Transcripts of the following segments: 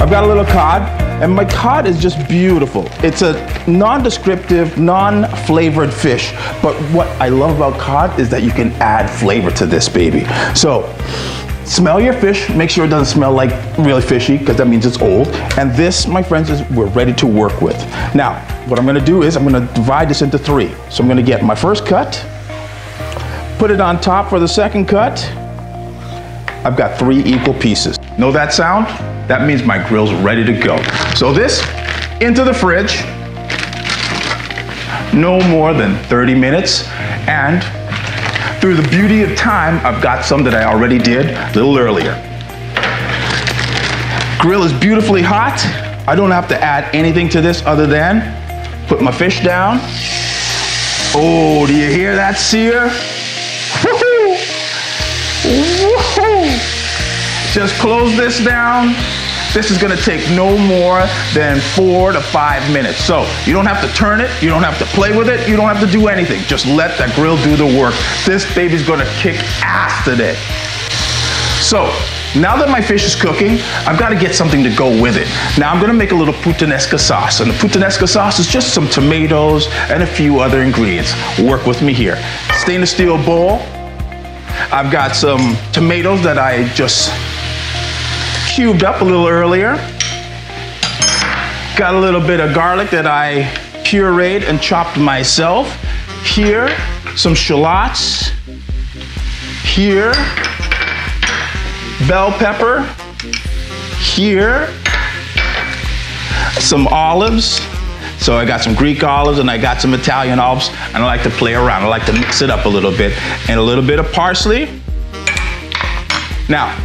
I've got a little cod, and my cod is just beautiful. It's a non-descriptive, non-flavored fish, but what I love about cod is that you can add flavor to this baby. So, smell your fish, make sure it doesn't smell like really fishy, because that means it's old. And this, my friends, is we're ready to work with. Now, what I'm gonna do is I'm gonna divide this into three. So I'm gonna get my first cut, put it on top for the second cut. I've got three equal pieces. Know that sound? That means my grill's ready to go. So this, into the fridge, no more than 30 minutes. And through the beauty of time, I've got some that I already did a little earlier. Grill is beautifully hot. I don't have to add anything to this other than put my fish down. Oh, do you hear that sear? Just close this down. This is gonna take no more than four to five minutes. So you don't have to turn it, you don't have to play with it, you don't have to do anything. Just let that grill do the work. This baby's gonna kick ass today. So now that my fish is cooking, I've got to get something to go with it. Now I'm going to make a little puttanesca sauce. And the puttanesca sauce is just some tomatoes and a few other ingredients. Work with me here. Stainless steel bowl. I've got some tomatoes that I just cubed up a little earlier. Got a little bit of garlic that I pureed and chopped myself. Here, some shallots. Here, bell pepper. Here, some olives. So I got some Greek olives and I got some Italian olives, and I like to play around. I like to mix it up a little bit. And a little bit of parsley. Now,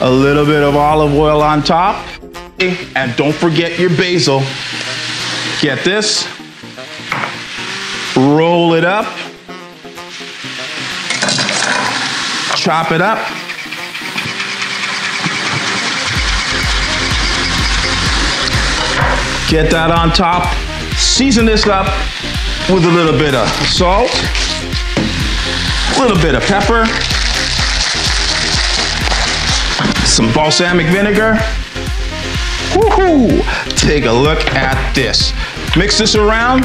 a little bit of olive oil on top. And don't forget your basil. Get this. Roll it up. Chop it up. Get that on top. Season this up with a little bit of salt, a little bit of pepper, some balsamic vinegar. Woohoo! Take a look at this. Mix this around.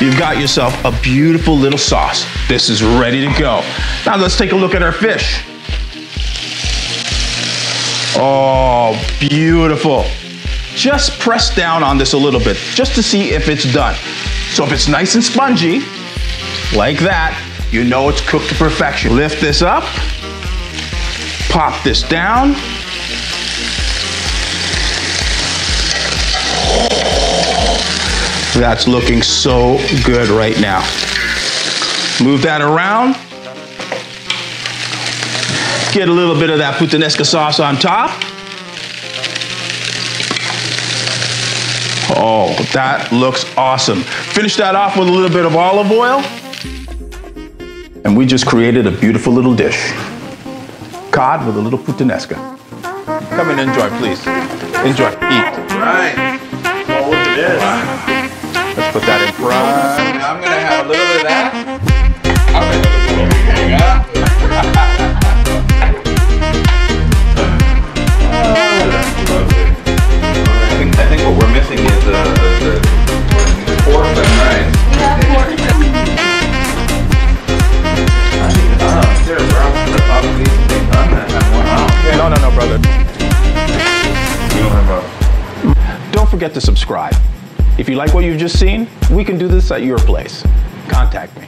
You've got yourself a beautiful little sauce. This is ready to go. Now let's take a look at our fish. Oh, beautiful. Just press down on this a little bit, just to see if it's done. So if it's nice and spongy, like that, you know it's cooked to perfection. Lift this up, pop this down. That's looking so good right now. Move that around. Get a little bit of that puttanesca sauce on top. Oh, that looks awesome. Finish that off with a little bit of olive oil. And we just created a beautiful little dish. Cod with a little puttanesca. Come and enjoy, please. Enjoy, eat. Right. Well, look at this. Let's put that in front. I'm gonna have a little bit of that. Forget to subscribe. If you like what you've just seen, we can do this at your place. Contact me.